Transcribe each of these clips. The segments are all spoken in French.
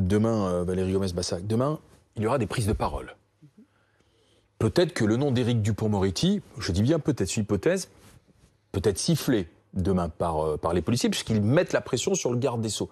demain, euh, Valérie Gomez-Bassac, demain, il y aura des prises de parole. Peut-être que le nom d'Éric Dupont-Moretti, je dis bien peut-être, c'est hypothèse, peut-être sifflé demain par, euh, par les policiers, puisqu'ils mettent la pression sur le garde des Sceaux.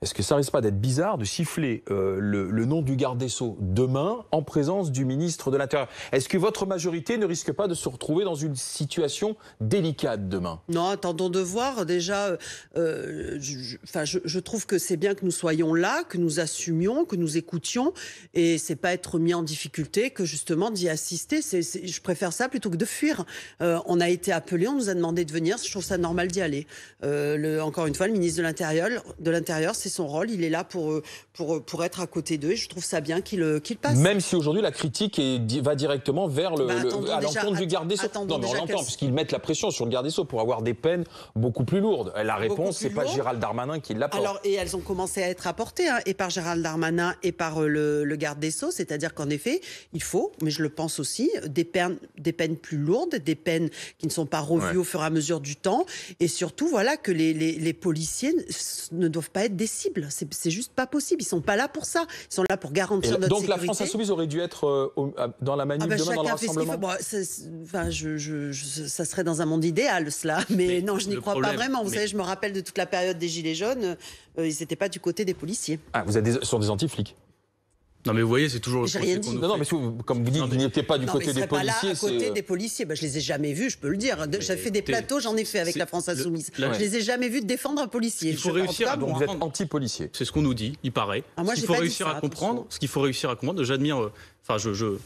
Est-ce que ça risque pas d'être bizarre de siffler euh, le, nom du garde des Sceaux demain en présence du ministre de l'Intérieur? Est-ce que votre majorité ne risque pas de se retrouver dans une situation délicate demain? Non, attendons de voir. Déjà, euh, je, je- trouve que c'est bien que nous soyons là, que nous assumions, que nous écoutions, et c'est pas être mis en difficulté que justement d'y assister. Je préfère ça plutôt que de fuir. Euh, on a été appelé, on nous a demandé de venir. Je trouve ça normal d'y aller. Euh, le, encore une fois, le ministre de l'Intérieur, de l'Intérieur, c'est son rôle. Il est là pour euh, pour pour être à côté d'eux. Et je trouve ça bien qu'il euh, qu'il passe. Même si aujourd'hui la critique est- va directement vers le, Bah, le- à l'encontre du garde des Sceaux. Non, mais on l'entend, puisqu'ils mettent la pression sur le garde des Sceaux pour avoir des peines beaucoup plus lourdes. La réponse, c'est pas. Gérald Darmanin qui l'apporte. Alors, et elles ont commencé à être apportées, hein, et par Gérald Darmanin et par euh, le, le garde des Sceaux, c'est-à-dire qu'en effet, il faut, mais je le pense aussi, des peines, des peines plus lourdes, des peines qui ne sont pas revues Ouais. au fur et à mesure du temps, et surtout, voilà, que les, les, les policiers ne doivent pas être des C'est c'est juste pas possible. Ils sont pas là pour ça. Ils sont là pour garantir la- notre donc la sécurité. France Insoumise aurait dû être euh, au- dans la manif Ah bah, demain dans le chacun fait ce qu'il rassemblement. Bon, c'est- c'est- enfin, je, je- je- ça serait dans un monde idéal, cela. Mais, Mais non, je n'y crois problème- pas vraiment. Vous mais- savez, je me rappelle de toute la période des Gilets jaunes. euh, ils n'étaient pas du côté des policiers. Ah, vous êtes des, sont des anti-flics. Non, mais vous voyez, c'est toujours le J'ai rien dit. Non, mais si vous- comme vous dites, vous n'étiez pas du non, côté mais ils des seraient pas là policiers. à côté c'est- des policiers. Ben, je les ai jamais vus, je peux le dire. De- J'ai fait des écoutez, plateaux, j'en ai fait avec c'est- la France le- Insoumise. là- je les ai jamais vus défendre un policier. Il faut Je- en réussir tout cas, à Donc bon, vous êtes comprendre. anti-policier. C'est ce qu'on nous dit, il paraît. Ah, moi, ce j'ai qu'il faut pas dit réussir ça, à comprendre, ce qu'il faut réussir à comprendre, j'admire, euh, enfin, je, je, je-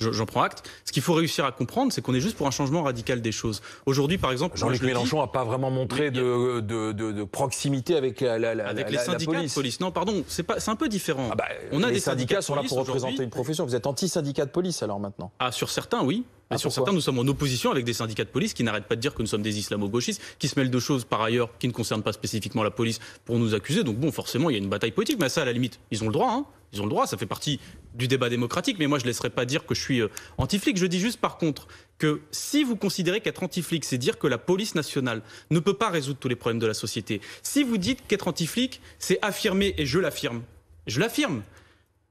j'en prends acte. Ce qu'il faut réussir à comprendre, c'est qu'on est juste pour un changement radical des choses. Aujourd'hui, par exemple, Jean-Luc je Mélenchon n'a pas vraiment montré de, de- de- de proximité avec la, la- avec la- les la syndicats police. de police. Non, pardon, c'est pas, c'est un peu différent. Ah bah, On a les des syndicats syndicats sont là pour représenter une profession. Vous êtes anti-syndicat de police alors maintenant Ah, sur certains, oui. Mais Ah, sur pourquoi certains, nous sommes en opposition avec des syndicats de police qui n'arrêtent pas de dire que nous sommes des islamo-gauchistes, qui se mêlent de choses par ailleurs qui ne concernent pas spécifiquement la police pour nous accuser. Donc bon, forcément, il y a une bataille politique, mais ça, à la limite, ils ont le droit. Hein. Ils ont le droit, ça fait partie du débat démocratique. Mais moi, je ne laisserai pas dire que je suis euh, anti-flic. Je dis juste, par contre, que si vous considérez qu'être anti-flic, c'est dire que la police nationale ne peut pas résoudre tous les problèmes de la société, si vous dites qu'être anti-flic, c'est affirmer, et je l'affirme, je l'affirme,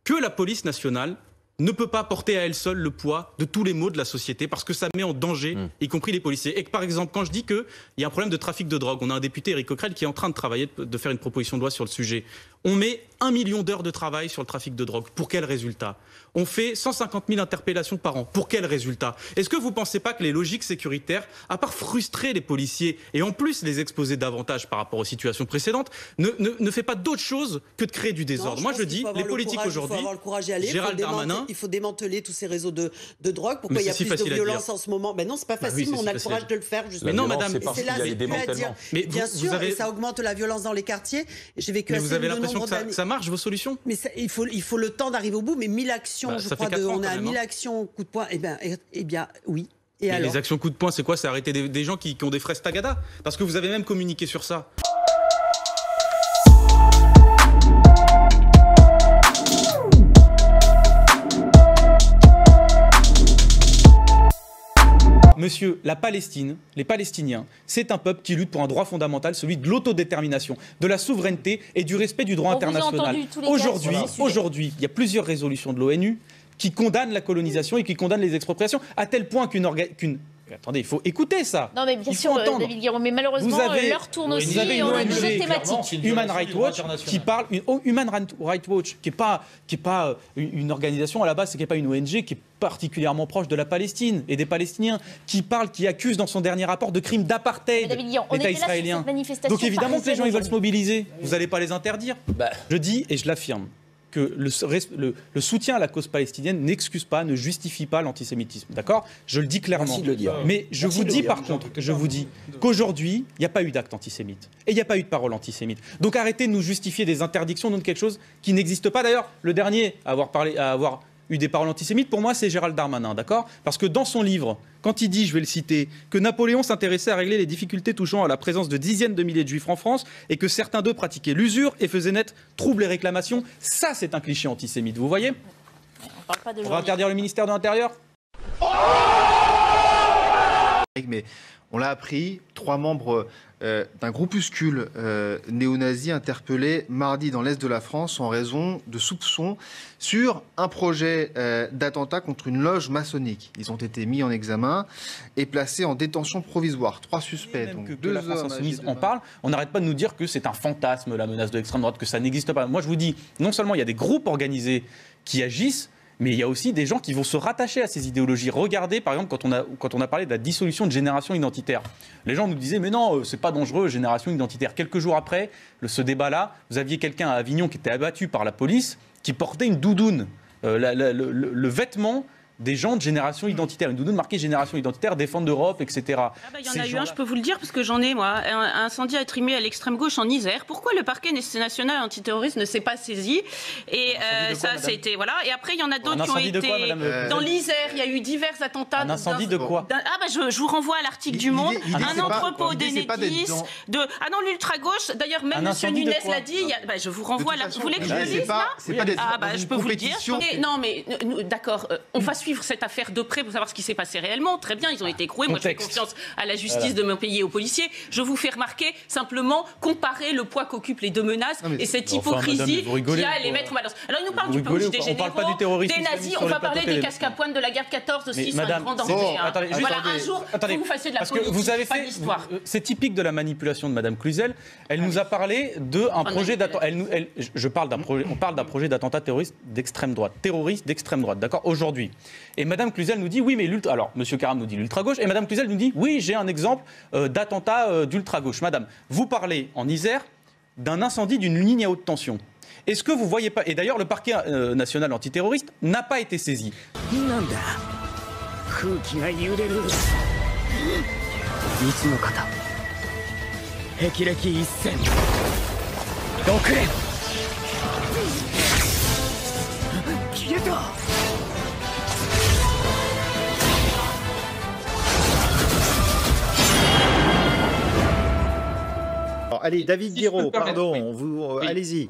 que la police nationale ne peut pas porter à elle seule le poids de tous les maux de la société parce que ça met en danger, Mm. y compris les policiers. Et que par exemple, quand je dis qu'il y a un problème de trafic de drogue, on a un député, Eric Coquerel, qui est en train de travailler, de faire une proposition de loi sur le sujet. On met un million d'heures de travail sur le trafic de drogue. Pour quel résultat? On fait 150 000 interpellations par an. Pour quel résultat? Est-ce que vous ne pensez pas que les logiques sécuritaires, à part frustrer les policiers et en plus les exposer davantage par rapport aux situations précédentes, ne, ne, ne fait pas d'autre chose que de créer du désordre? Non, Moi, je dis, faut les le politiques aujourd'hui, faut avoir le courage d'y aller. il faut Gérald démanteler- Darmanin- Il faut démanteler tous ces réseaux de, de drogue. Pourquoi Mais il y a plus de facile à dire. violence en ce moment? Ben non, c'est pas Bah oui, facile, mais on si a le courage de le faire. Justement. Mais non, madame, c'est là, y a les c'est plus à dire. Mais Bien vous- sûr, vous avez- et ça augmente la violence dans les quartiers. J'ai vécu mais assez vous avez le l'impression nombre que ça, marche, vos solutions? Mais ça- il, faut, il faut le temps d'arriver au bout. Mais 1000 actions, Bah, je crois, de, ans, on a quand même, 1000 hein. actions coup de poing. Eh bien, eh, eh bien oui. Et alors les actions coup de poing, c'est quoi? C'est arrêter des, des gens qui, qui ont des fraises tagada Parce que vous avez même communiqué sur ça. Monsieur, la Palestine, les Palestiniens, c'est un peuple qui lutte pour un droit fondamental, celui de l'autodétermination, de la souveraineté et du respect du droit On international. Aujourd'hui, il y a plusieurs résolutions de l'ONU qui condamnent la colonisation et qui condamnent les expropriations, à tel point qu'une Attendez, il faut écouter ça. Non, mais bien Il faut sûr, euh, entendre. David Guéraud, mais malheureusement, Vous avez- euh, l'heure tourne vous aussi avez et une ONG, thématiques. Human Rights Watch qui parle une oh, Human Rights Watch qui est pas qui est pas euh, une une organisation à la base c'est qui est pas une ONG qui est particulièrement proche de la Palestine et des Palestiniens qui parle qui accuse dans son dernier rapport de crimes d'apartheid David Guéraud, on l'État israélien. Donc évidemment que les gens ils veulent se mobiliser. Vous n'allez pas les interdire. Bah. Je dis et je l'affirme que le, le- le soutien à la cause palestinienne n'excuse pas, ne justifie pas l'antisémitisme. D'accord? Je le dis clairement. Merci de le dire. Mais je Merci vous dis par contre, je vous dis qu'aujourd'hui, il n'y a pas eu d'acte antisémite. Et il n'y a pas eu de parole antisémite. Donc arrêtez de nous justifier des interdictions de quelque chose qui n'existe pas. D'ailleurs, le dernier à avoir, parlé, à avoir eu des paroles antisémites, pour moi, c'est Gérald Darmanin, d'accord? Parce que dans son livre, quand il dit, je vais le citer, que Napoléon s'intéressait à régler les difficultés touchant à la présence de dizaines de milliers de juifs en France et que certains d'eux pratiquaient l'usure et faisaient naître troubles et réclamations, ça, c'est un cliché antisémite. Vous voyez? On parle pas de On va interdire le ministère de l'Intérieur? Mais on l'a appris, trois membres euh, d'un groupuscule euh, néo-nazi interpellé mardi dans l'est de la France en raison de soupçons sur un projet euh, d'attentat contre une loge maçonnique. Ils ont été mis en examen et placés en détention provisoire. Trois suspects, Même donc que, que deux la France insoumise en 20 parle, on n'arrête pas de nous dire que c'est un fantasme, la menace de l'extrême droite, que ça n'existe pas. Moi, je vous dis, non seulement il y a des groupes organisés qui agissent, mais il y a aussi des gens qui vont se rattacher à ces idéologies. Regardez, par exemple, quand on a, quand on a parlé de la dissolution de génération identitaire. Les gens nous disaient, mais non, euh, c'est pas dangereux, génération identitaire. Quelques jours après ce débat-là, vous aviez quelqu'un à Avignon qui était abattu par la police, qui portait une doudoune, euh, le vêtement des gens de génération identitaire. Une doudoune marquée génération identitaire, défendre d'Europe, etc. Ah bah, il y en a eu un, je peux vous le dire, parce que j'en ai, moi, un, un incendie attribué à l'extrême gauche en Isère. Pourquoi le parquet national antiterroriste ne s'est pas saisi? Et euh, quoi, ça, c'était. Voilà. Et après, il y en a d'autres qui ont été. quoi, Euh, Dans l'Isère, il y a eu divers attentats. Un incendie de quoi? Ah, bah, je, je vous renvoie à l'article du Monde. Un entrepôt d'Enedis. De... Ah non, l'ultra-gauche. D'ailleurs, même M. Nunes l'a dit. y a- bah, je vous renvoie à toute la. façon, Vous voulez que je le là? d'être Ah, bah, je peux vous le dire. non, mais d'accord, euh, on va suivre cette affaire de près pour savoir ce qui s'est passé réellement. Très bien, ils ont été écroués. Moi, je fais confiance à la justice de mon pays et aux policiers. Je vous fais remarquer simplement comparer le poids qu'occupent les deux menaces Non, et cette Enfin, madame, hypocrisie qui a à les mettre en balance. Alors, il nous parle Vous du ou des généraux, parle pas du terrorisme des nazis. On va parler des casques à pointe de la guerre de 14 Mais aussi, c'est un grand danger. bon, hein. attendez, Voilà, un jour, Attendez, vous fassiez de la parce que politique, vous avez fait, d'histoire. euh, c'est typique de la manipulation de Madame Cluzel. Elle nous a parlé de un projet d'attentat. Je parle d'un projet. On parle d'un projet d'attentat terroriste d'extrême droite, terroriste d'extrême droite, d'accord, aujourd'hui. Et Madame Cluzel nous dit oui, mais l'ultra. Alors, Monsieur Karam nous dit l'ultra gauche, et Madame Cluzel nous dit oui, j'ai un exemple euh, d'attentat euh, d'ultra gauche. Madame, vous parlez en Isère d'un incendie d'une ligne à haute tension. Est-ce que vous voyez pas Et d'ailleurs, le parquet euh, national antiterroriste n'a pas été saisi. Allez, David Si Guiraud, pardon, oui. vous, euh, Oui. allez-y.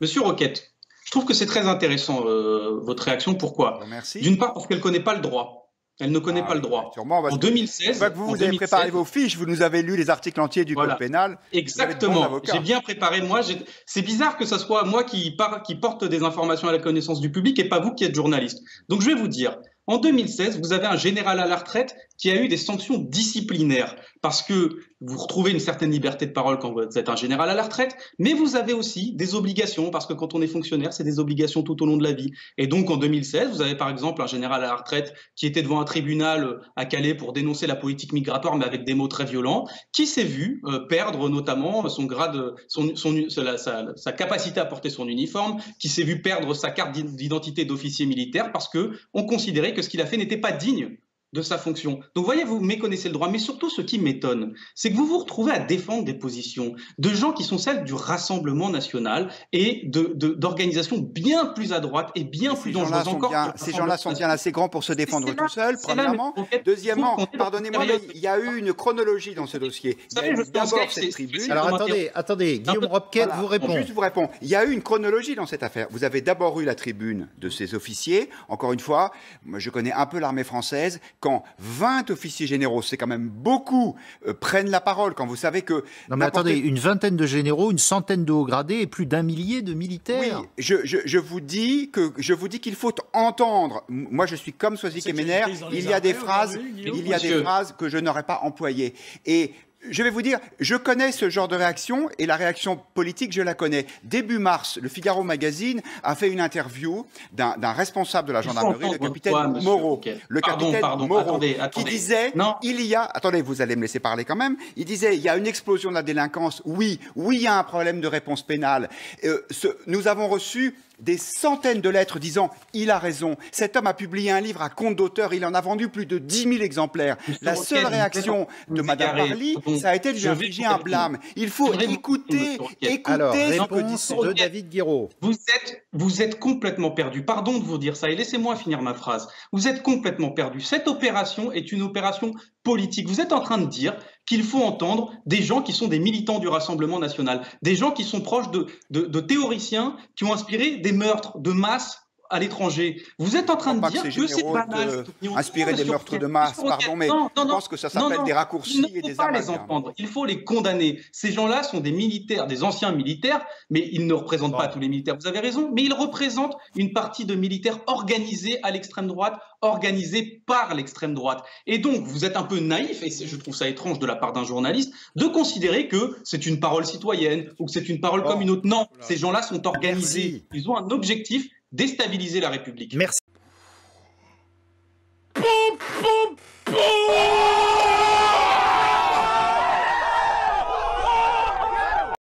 Monsieur Roquette, je trouve que c'est très intéressant euh, votre réaction. Pourquoi? Merci. D'une part parce qu'elle ne connaît pas le droit. Elle ne connaît Ah, pas le droit. Sûrement, parce En que- 2016, c'est pas que vous, en vous avez 2016, préparé vos fiches, vous nous avez lu les articles entiers du Voilà. code pénal. Exactement. J'ai bien préparé. Moi, c'est bizarre que ce soit moi qui, par- qui porte des informations à la connaissance du public et pas vous qui êtes journaliste. Donc, je vais vous dire. En 2016, vous avez un général à la retraite qui a eu des sanctions disciplinaires parce que vous retrouvez une certaine liberté de parole quand vous êtes un général à la retraite, mais vous avez aussi des obligations parce que quand on est fonctionnaire, c'est des obligations tout au long de la vie. Et donc en 2016, vous avez par exemple un général à la retraite qui était devant un tribunal euh, à Calais pour dénoncer la politique migratoire, mais avec des mots très violents, qui s'est vu euh, perdre notamment son grade, son, sa, sa- sa capacité à porter son uniforme, qui s'est vu perdre sa carte d'identité d'officier militaire parce que on considérait que ce qu'il a fait n'était pas digne de sa fonction. Donc, voyez, vous méconnaissez le droit, mais surtout, ce qui m'étonne, c'est que vous vous retrouvez à défendre des positions de gens qui sont celles du Rassemblement national et de- de- d'organisations bien plus à droite et bien plus dangereuses encore. bien, ces gens-là sont bien assez grands pour se défendre tout seuls, c'est là, mais premièrement. fait, Deuxièmement, pardonnez-moi, mais il y a eu une chronologie dans ce dossier. D'abord que cette c'est- tribune. Alors attendez, attendez, Guillaume Voilà. vous répond. Juste vous répond. Il y a eu une chronologie dans cette affaire. Vous avez d'abord eu la tribune de ces officiers. Encore une fois, moi je connais un peu l'armée française. Quand 20 officiers généraux, c'est quand même beaucoup, euh, prennent la parole, quand vous savez que... Non mais attendez, une vingtaine de généraux, une centaine de hauts gradés et plus d'un millier de Oui, militaires. je, je, je vous dis que je vous dis qu'il faut entendre. Moi, je suis comme Soisy Kemener. Il y a des phrases, il y a des phrases que je n'aurais pas employées. Et je vais vous dire, je connais ce genre de réaction et la réaction politique, je la connais. Début mars, le Figaro Magazine a fait une interview d'un responsable de la gendarmerie, le capitaine Moreau. Le Pardon, capitaine pardon, Moreau, attendez, qui attendez. disait, Non. il y a, attendez, vous allez me laisser parler quand même, il disait, il y a une explosion de la délinquance, oui, oui, il y a un problème de réponse pénale. Euh, ce- nous avons reçu des centaines de lettres disant il a raison. Cet homme a publié un livre à compte d'auteur, il en a vendu plus de 10 000 exemplaires. La seule réaction de égarez. Parly, ça a été de lui infliger un blâme. Il faut écouter, écouter Alors, réponse de David Guiraud. Vous êtes, vous êtes complètement perdu. Pardon de vous dire ça et laissez-moi finir ma phrase. Vous êtes complètement perdu. Cette opération est une opération politique. Vous êtes en train de dire qu'il faut entendre des gens qui sont des militants du Rassemblement national, des gens qui sont proches de, théoriciens qui ont inspiré des meurtres de masse à l'étranger. Vous êtes en train de dire que que ces c'est banal. inspirer des Sur- meurtres de masse, pardon, mais Non, non, je pense que ça s'appelle des raccourcis Il ne et faut des pas les entendre. Il faut les condamner. Ces gens-là sont des militaires, des anciens militaires, mais ils ne représentent pas tous les militaires. Vous avez raison, mais ils représentent une partie de militaires organisés à l'extrême droite, organisés par l'extrême droite. Et donc, vous êtes un peu naïf, et c'est- je trouve ça étrange de la part d'un journaliste, de considérer que c'est une parole citoyenne ou que c'est une parole comme une autre. Non, ces gens-là sont organisés. Ils ont un objectif déstabiliser la République. Merci.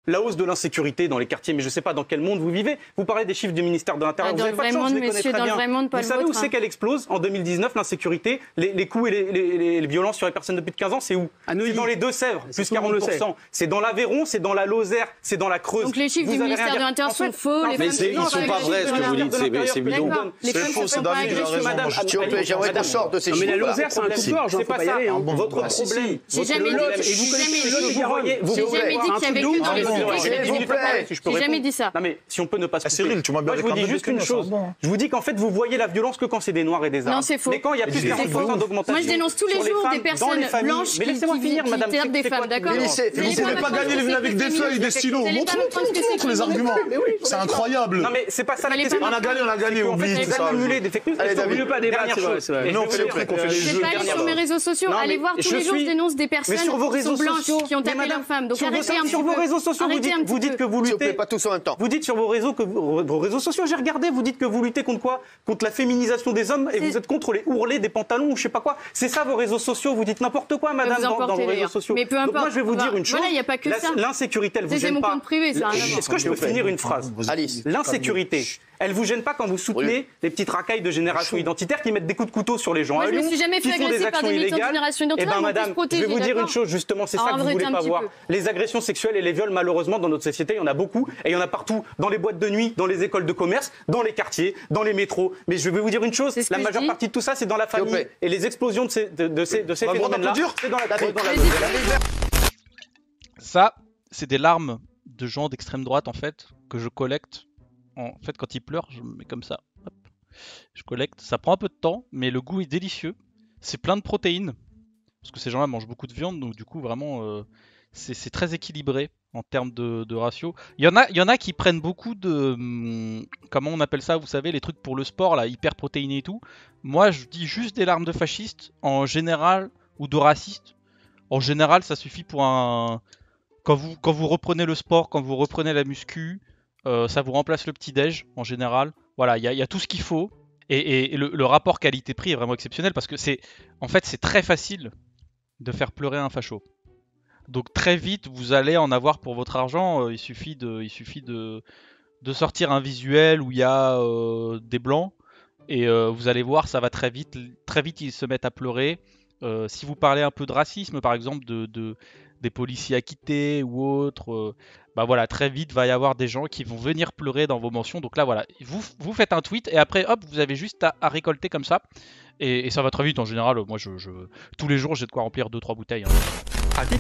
La hausse de l'insécurité dans les quartiers, mais je ne sais pas dans quel monde vous vivez. Vous parlez des chiffres du ministère de l'Intérieur. Ah, vous dans avez le pas de vrai chance, monde, je les connais monsieur, très dans le bien. vrai monde, pas Vous le savez où c'est hein. qu'elle explose en 2019, l'insécurité les, les coups et les, les- les- les violences sur les personnes de plus de 15 ans, c'est où C'est dans les Deux-Sèvres, plus tout le monde le sait. 40%. C'est dans l'Aveyron, c'est dans la Lozère, c'est dans la Creuse. Donc les chiffres Vous du ministère de l'Intérieur sont faux, sont ils pas sont pas vrais, ce que vous dites, c'est- c'est bidon. C'est faux, sont c'est peut- J'aimerais qu'on sorte de ces Non, mais la chiffres. Lozère, c'est un coup de gorge, C'est pas ça. hein. Votre Ah, problème, J'ai votre jamais dit- qu'il y truc avait que dans les j'ai les jamais dit ça. Non mais si on peut ne pas se Ah, Cyril, couper. tu m'as bien Moi je vous dis juste peu une chose. Je vous dis qu'en fait vous voyez la violence que quand c'est des noirs et des arabes. Non, c'est faux. Mais quand il y a plus de C'est 40% faux. d'augmentation. Moi, je dénonce tous les jours des personnes les blanches qui- c'est- des femmes, d'accord Vous Vous pas gagné me avec des feuilles et des stylos. Montre les arguments. C'est incroyable. Non mais c'est pas ça la question. pas On a gagné, on a gagné, oublie ça. accumulez des fake news. Vous voulez pas débattre, chose. c'est vrai. Mais on fait les trucs, on fait les Je jeux. vais pas aller sur mes réseaux sociaux. Non, Allez voir tous les jours, suis- je dénonce des personnes sur vos qui sont blanches, sociaux, qui ont tapé madame, leurs femmes. Donc sur vos- arrêtez un petit sur vos peu. réseaux sociaux, vous dites, vous dites que vous S'il vous plaît, luttez. pas tous en même temps. Vous dites sur vos réseaux que vous- vos réseaux sociaux, j'ai regardé, vous dites que vous luttez contre quoi? Contre la féminisation des hommes et C'est- vous êtes contre les ourlets des pantalons ou je sais pas quoi. C'est ça vos réseaux sociaux, vous dites n'importe quoi madame dans, dans vos réseaux sociaux. Mais peu Donc importe, moi je vais vous on dire une chose. voilà, il y a pas que La- ça. L'insécurité elle vous C'est gêne mon pas. compte privé, ça. Est-ce que je peux finir une phrase? Alice. L'insécurité, elle vous gêne pas quand vous soutenez les petites racailles de génération identitaire qui mettent des coups de couteau sur les gens Moi, à je me Lyon, suis jamais qui fait font des agresser par actions des militants de Eh Identitaire, ben madame, protéger, je vais vous dire une chose justement, c'est ça Alors, que vous voulez pas voir. peu. Les agressions sexuelles et les viols malheureusement dans notre société, il y en a beaucoup et il y en a partout dans les boîtes de nuit, dans les écoles de commerce, dans les quartiers, dans les métros. Mais je vais vous dire une chose, la majeure partie de tout ça c'est dans la famille et les explosions de ces de, de ces de phénomènes-là, c'est dans la dans la-. Ça, c'est des larmes de gens d'extrême droite, en fait, que je collecte. En fait, quand ils pleurent, je me mets comme ça. Je collecte. Ça prend un peu de temps, mais le goût est délicieux. C'est plein de protéines. Parce que ces gens-là mangent beaucoup de viande, donc du coup, vraiment, euh, c'est très équilibré en termes de, ratio. Il y, en a, il a qui prennent beaucoup de. hum, Comment on appelle ça Vous savez, les trucs pour le sport, là, hyper protéinés et tout. Moi, je dis juste des larmes de fascistes, en général, ou de racistes. En général, ça suffit pour un. Quand vous, quand vous reprenez le sport, quand vous reprenez la muscu, ça vous remplace le petit-déj, en général. Voilà, il y, a- tout ce qu'il faut. Et, le, rapport qualité-prix est vraiment exceptionnel parce que c'est. En fait, c'est très facile de faire pleurer un facho. Donc très vite, vous allez en avoir pour votre argent. euh, il suffit de, il suffit de, de sortir un visuel où il y a euh, des blancs et euh, vous allez voir, ça va très vite. Très vite, ils se mettent à pleurer. Euh, si vous parlez un peu de racisme, par exemple, de- des policiers acquittés ou autres, euh, bah voilà, très vite va y avoir des gens qui vont venir pleurer dans vos mentions. Donc là, voilà, vous, vous faites un tweet et après, hop, vous avez juste à, récolter comme ça. Et, ça va très vite en général. Moi, je, tous les jours, j'ai de quoi remplir 2-3 bouteilles. hein.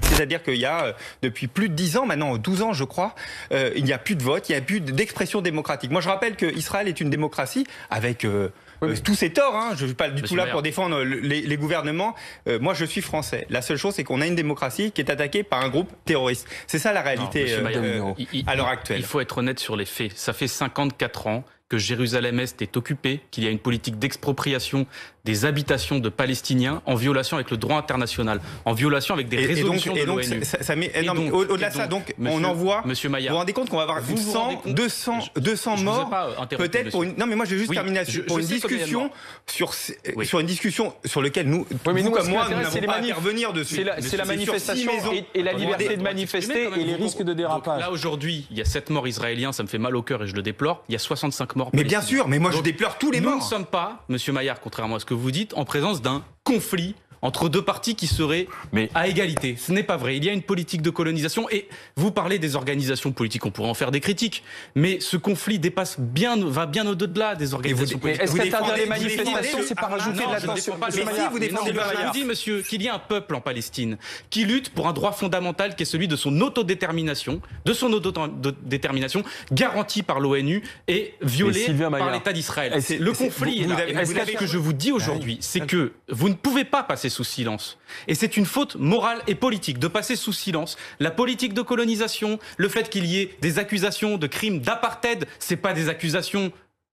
c'est-à-dire qu'il y a euh, depuis plus de 10 ans, maintenant 12 ans je crois, euh, il n'y a plus de vote, il n'y a plus d'expression démocratique. Moi je rappelle qu'Israël est une démocratie avec euh, euh, tous ses torts, hein. je ne suis pas du Monsieur tout là pour défendre le- les, les gouvernements, Euh, moi je suis français. La seule chose c'est qu'on a une démocratie qui est attaquée par un groupe terroriste. C'est ça la réalité Monsieur euh, Maillard, euh, il- il- à l'heure actuelle. Il faut être honnête sur les faits. Ça fait 54 ans que Jérusalem-Est est occupée, qu'il y a une politique d'expropriation des habitations de Palestiniens en violation avec le droit international, en violation avec des Et- et donc- résolutions et de donc, l'ONU. ça- ça au-delà de ça, donc, on envoie- Monsieur Vous Maillard, vous rendez compte qu'on va avoir Vous vous 100, rendez compte 200, 200 je vous ai morts, pas interrompu, peut-être pour une. Non, mais moi, je vais juste Oui, terminer je- pour je une discussion morts. sur, ces- Oui. sur une discussion sur laquelle nous, Oui, mais vous nous, comme moi, nous n'avons pas à intervenir dessus. C'est la, manifestation et, la liberté de manifester et les risques de dérapage. Là aujourd'hui, il y a 7 morts israéliens, ça me fait mal au cœur et je le déplore. Il y a 65 morts. Mais bien sûr, mais moi je déplore tous les Nous ne morts. sommes pas, Monsieur Maillard, contrairement à ce que vous dites, en présence d'un conflit entre deux parties qui seraient à égalité. Ce n'est pas vrai. Il y a une politique de colonisation et vous parlez des organisations politiques, on pourrait en faire des critiques, mais ce conflit dépasse bien, va bien au-delà des organisations politiques. est-ce qu'interdire les manifestations, c'est pas Ah, rajouter non, de la tension Mais si, vous défendez le Je vous dis, monsieur, qu'il y a un peuple en Palestine qui lutte pour un droit fondamental qui est celui de son autodétermination, de son autodétermination garantie par l'ONU et violée par l'État d'Israël. Le conflit est-ce que- Ce que je vous dis aujourd'hui, c'est que vous ne pouvez pas passer sous silence. Et c'est une faute morale et politique de passer sous silence la politique de colonisation, le fait qu'il y ait des accusations de crimes d'apartheid, c'est pas des accusations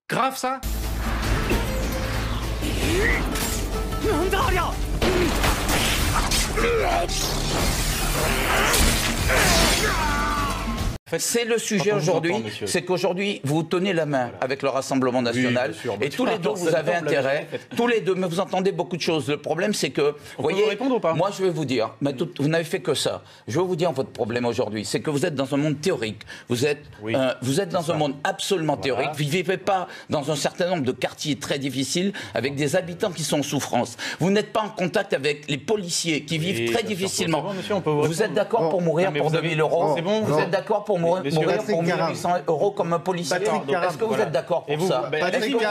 graves ça? C'est le sujet on aujourd'hui, c'est qu'aujourd'hui vous tenez la main avec le Rassemblement national sûr. et tous les deux vous avez intérêt, tous les deux, mais vous entendez beaucoup de choses. Le problème c'est que, vous voyez, vous répondre ou pas? moi je vais vous dire, mais tout- vous n'avez fait que ça. Je vais vous dire votre problème aujourd'hui, c'est que vous êtes dans un monde théorique, vous êtes, euh, vous êtes dans un monde absolument théorique, vous ne vivez pas dans un certain nombre de quartiers très difficiles avec des habitants qui sont en souffrance. Vous n'êtes pas en contact avec les policiers qui vivent très sûr. difficilement. Bon, monsieur, on vous êtes d'accord pour mourir Non, pour vous 2000 avez- euros Vous êtes d'accord pour mourir, Monsieur mourir Patrick pour Caram. 1800 euros comme un policier. Est-ce que vous Voilà. êtes d'accord pour vous- ça Patrick allez-y, pour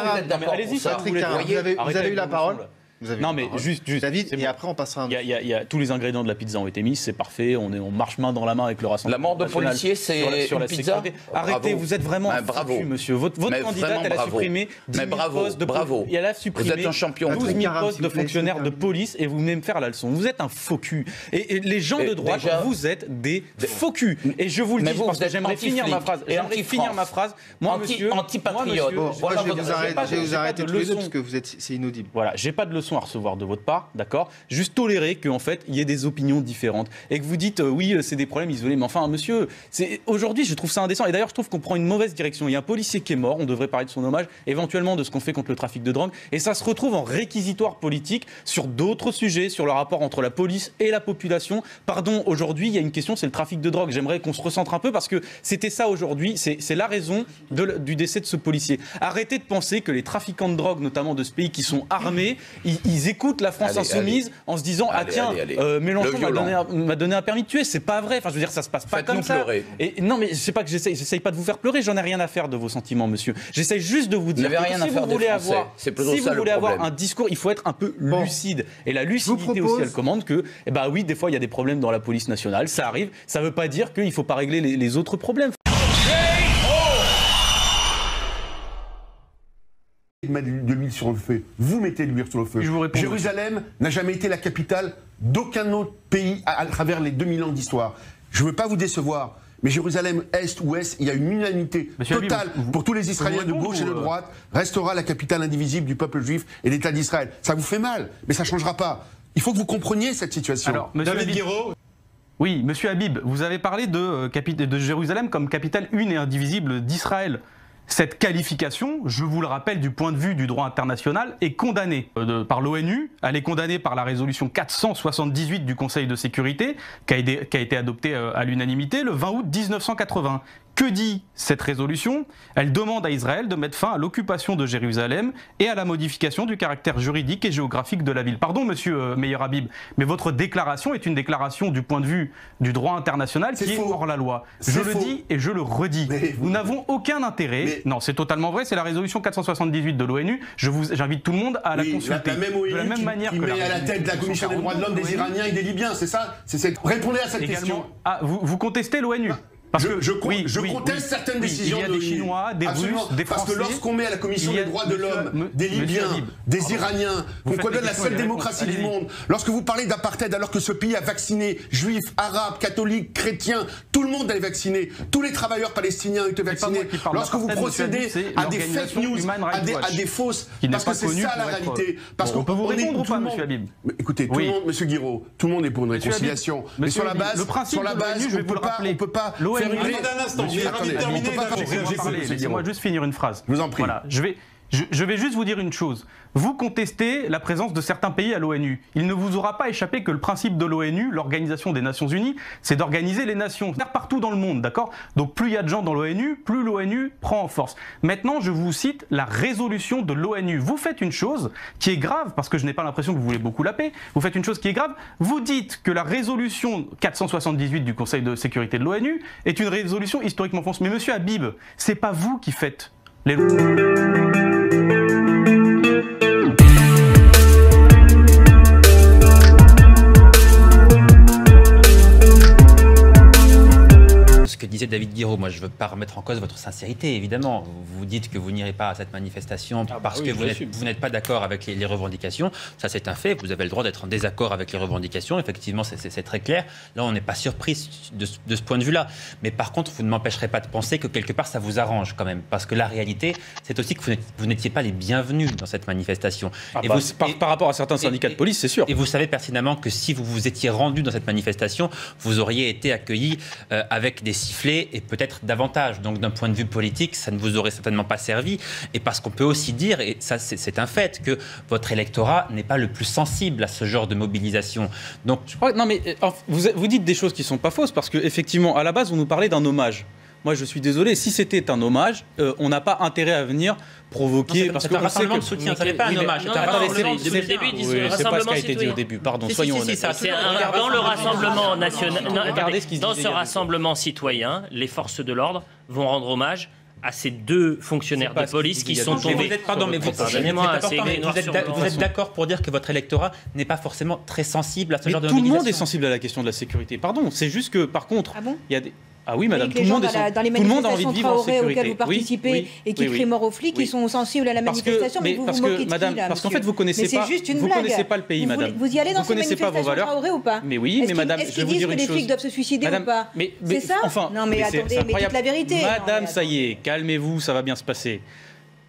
Vous avez, eu la parole. Vous avez Non, mais parole. juste, juste. David, et bon. après on passera un Il y a- il y a- il y a- tous les ingrédients de la pizza ont été mis, c'est parfait. On, est, on marche main dans la main avec le Rassemblement La mort de policiers, c'est sur la, sur une la pizza sécurité. Arrêtez, Bravo. vous êtes vraiment un bravo. foutu, monsieur. Votre, votre candidate, elle a bravo. supprimé 10 Mais 000 bravo, postes de bravo. poli- et elle a Vous êtes un champion. 12 000 Patrick Caram, postes de fonctionnaires de police et vous venez me faire la leçon. Vous êtes un faux cul. Et, et les gens Et de droite, déjà- vous êtes des faux culs. Et je vous le dis vous, parce vous que j'aimerais finir ma phrase. J'aimerais finir ma phrase. Moi, Anti- monsieur, anti-patriote. je vais de- vous arrêter, pas je vais de- vous j'ai pas arrêter de tous les deux leçon. parce que vous êtes, c'est inaudible. Voilà, j'ai pas de leçon recevoir de votre part, d'accord? Juste tolérer qu'en fait, il y ait des opinions différentes. Et que vous dites, euh, oui, euh, c'est des problèmes isolés. Mais enfin, monsieur, aujourd'hui, je trouve ça indécent. Et d'ailleurs, je trouve qu'on prend une mauvaise direction. Il y a un policier qui est mort, on devrait parler de son hommage, éventuellement de ce qu'on fait contre le trafic de drogue. Et ça se retrouve en réquisitoire politique sur d'autres sujets, sur le rapport entre la police et la population. Pardon, aujourd'hui, il y a une question, c'est le trafic de drogue. J'aimerais qu'on se recentre un peu parce que c'était ça aujourd'hui, c'est la raison du décès de ce policier. Arrêtez de penser que les trafiquants de drogue, notamment de ce pays qui sont armés, ils, ils écoutent la France Allez, insoumise en se disant Ah tiens, euh, Mélenchon Le m'a donné, un- m'a donné un permis de tuer. C'est pas vrai. Enfin, je veux dire, ça se passe pas comme ça. pleurer. Et non, mais c'est pas que j'essaye, j'essaye pas de vous faire pleurer. J'en ai rien à faire de vos sentiments, monsieur. J'essaye juste de vous dire que rien si à vous voulez avoir, si vous le voulez avoir un discours, il faut être un peu lucide. Et la lucidité aussi, elle commande que, eh ben oui, des fois il y a des problèmes dans la police nationale. Ça arrive. Ça veut pas dire qu'il faut pas régler les, les autres problèmes. De mettre de l'huile sur le feu. Vous mettez de l'huile sur le feu. Je vous réponds, Jérusalem n'a jamais été la capitale d'aucun autre pays à, à travers les 2000 ans d'histoire. Je ne veux pas vous décevoir, mais Jérusalem Est ou Ouest, il y a une unanimité Monsieur Habib, totale vous- pour tous les Israéliens de gauche et de euh, droite, restera la capitale indivisible du peuple juif et l'État d'Israël. Ça vous fait mal, mais ça ne changera pas. Il faut que vous compreniez cette situation. Alors, monsieur Habib- Oui, monsieur Habib, vous avez parlé de, euh, de Jérusalem comme capitale une et indivisible d'Israël. Cette qualification, je vous le rappelle du point de vue du droit international, est condamnée euh, par l'ONU. Elle est condamnée par la résolution 478 du Conseil de sécurité, qui a, aidé- qui a été adoptée euh, à l'unanimité le 20 août 1980. Que dit cette résolution? Elle demande à Israël de mettre fin à l'occupation de Jérusalem et à la modification du caractère juridique et géographique de la ville. Pardon, monsieur euh, Meyer Habib, mais votre déclaration est une déclaration du point de vue du droit international qui est hors la loi. Je le faux. dis et je le redis. Nous n'avons aucun intérêt. Non, c'est totalement vrai. C'est la résolution 478 de l'ONU. Je vous, j'invite tout le monde à la Oui, consulter. La, même ONU de la même qui, manière qui que met la à la tête de la Commission des droits de l'homme des Iraniens et des Libyens, c'est ça? C'est cette- Répondez à cette Également- question. Ah, vous, vous contestez l'ONU? Parce je, que je con- oui, je oui, conteste oui. certaines décisions Il y a de des l'ONU. Chinois, des. Russes, des Parce Français. que lorsqu'on met à la Commission des droits de l'homme me- des Libyens, des pardon. Iraniens, qu'on condamne la seule démocratie du monde, lorsque vous parlez d'apartheid alors que ce pays a vacciné juifs, arabes, catholiques, chrétiens, tout le monde est vacciné, tous les travailleurs palestiniens ont été vaccinés, lorsque vous procédez à des fake news, à des, à Watch, des fausses, parce que c'est ça la réalité. Parce Bon, on peut vous qu'on répondre ou pas, monsieur Habib? Écoutez, tout le monde, monsieur Guiraud, tout le monde est pour une réconciliation. Mais sur la base, sur la de base, on peut pas, rappeler. on peut pas Attendez un instant, avez attendez, on peut pas faire- parler, monsieur Laissez-moi juste finir une phrase. Je vous en prie. Voilà, je vais. Je, vais juste vous dire une chose. Vous contestez la présence de certains pays à l'ONU. Il ne vous aura pas échappé que le principe de l'ONU, l'Organisation des Nations Unies, c'est d'organiser les nations partout dans le monde, d'accord? Donc plus il y a de gens dans l'ONU, plus l'ONU prend en force. Maintenant, je vous cite la résolution de l'ONU. Vous faites une chose qui est grave, parce que je n'ai pas l'impression que vous voulez beaucoup la paix, vous faites une chose qui est grave, vous dites que la résolution 478 du Conseil de sécurité de l'ONU est une résolution historiquement fausse. Mais monsieur Habib, c'est pas vous qui faites les disait David Guiraud, moi je ne veux pas remettre en cause votre sincérité, évidemment. Vous dites que vous n'irez pas à cette manifestation parce oui, que je vous n'êtes- pas d'accord avec les, les revendications. Ça c'est un fait, vous avez le droit d'être en désaccord avec les revendications, effectivement c'est- très clair. Là on n'est pas surpris de, ce- de ce point de vue-là. Mais par contre, vous ne m'empêcherez pas de penser que quelque part ça vous arrange quand même. Parce que la réalité, c'est aussi que vous n'étiez pas les bienvenus dans cette manifestation. Ah bah, par, par rapport à certains syndicats de police, c'est sûr. Et vous savez pertinemment que si vous vous étiez rendu dans cette manifestation, vous auriez été accueilli euh, avec des sifflets et peut-être davantage. Donc d'un point de vue politique, ça ne vous aurait certainement pas servi. Et parce qu'on peut aussi dire, et ça c'est un fait, que votre électorat n'est pas le plus sensible à ce genre de mobilisation. Donc Je crois- non, mais euh, vous, vous dites des choses qui sont pas fausses parce que effectivement, à la base, on nous parlait d'un hommage. Moi, je suis désolé. Si c'était un hommage, euh, on n'a pas intérêt à venir provoquer Non, parce que un on sait rassemblement que- de soutien, ça n'est pas un hommage, c'est pas ce qui a été dit au début. Pardon, soyons honnêtes. dans le regardez rassemblement ce national, dans ce rassemblement citoyen, les forces de l'ordre vont rendre hommage à ces deux fonctionnaires de police qui sont tombés. Vous êtes, pardon, mais vous, êtes c'est d'accord, pour dire que votre électorat n'est pas forcément très sensible à ce Mais genre de tout le monde est sensible à la question de la sécurité. Pardon, c'est juste que par contre, il y a des ah oui, madame, que tout les le monde dans, la- dans les monde a envie manifestations de vivre en sécurité. auxquelles vous Oui, participez oui, et qui oui, crient oui. mort aux flics, Oui. ils sont sensibles à la Parce que- manifestation, mais, mais vous parce vous que, moquez de madame, qui, là, parce qu'en fait, vous connaissez pas- juste une vous blague. connaissez pas le pays, vous, madame. Vous y allez dans Vous ces connaissez pas vos manifestations valeurs. Traoré ou pas Mais oui, Est-ce mais qu'ils- madame, Est-ce je qu'ils vais vous disent dire que une les chose. flics doivent se suicider ou pas mais- C'est ça Enfin, Non mais attendez, mais dites la vérité. Madame, ça y est, calmez-vous, ça va bien se passer.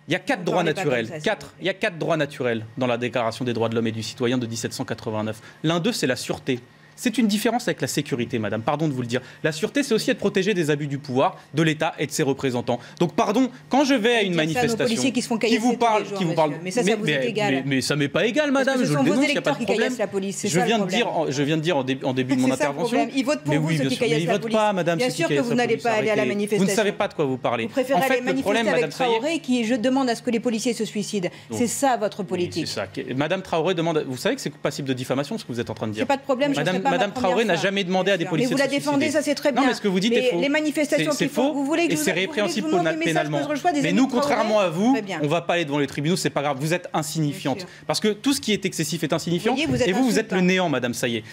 Il y a quatre droits naturels. ça, Quatre, il y a quatre droits naturels dans la Déclaration des droits de l'homme et du citoyen de 1789. L'un d'eux, c'est la sûreté. C'est une différence avec la sécurité, madame. Pardon de vous le dire. La sûreté, c'est aussi être protégé des abus du pouvoir, de l'État et de ses représentants. Donc, pardon, quand je vais à une manifestation policiers qui se font caillasser vous parle, jours, qui vous parle, Mais ça, ça vous est égal. Mais, mais ça m'est pas égal, Parce que madame. ce je sont le vos dénonce, n'y a pas électeurs de qui problème. caillassent la police, c'est Je viens de dire, je viens de dire en début, en début de mon C'est intervention. Ils votent pour mais vous, ceux qui. Mais caillassent la police. pas, madame. Bien qui sûr que vous n'allez pas aller à la arrêtez. Vous ne manifestation. savez pas de quoi vous parlez. Vous préférez aller le manifester avec Traoré qui, je demande à ce que les policiers se suicident. C'est ça votre C'est politique. ça. Madame Traoré demande. Vous savez que c'est passible de diffamation, ce que vous êtes en train de dire. C'est pas de problème, Madame, Madame Traoré n'a jamais demandé à des Mais policiers vous la défendez, ça c'est très Non, bien. mais ce que vous dites Mais est faux. les manifestations C'est- faux vous voulez que c'est répréhensible pénalement. Mais nous, contrairement à vous, on va pas aller devant les tribunaux, c'est pas grave. Vous êtes insignifiante. Parce que tout ce qui est excessif est insignifiant. Et vous, vous êtes le néant, Madame Saillé.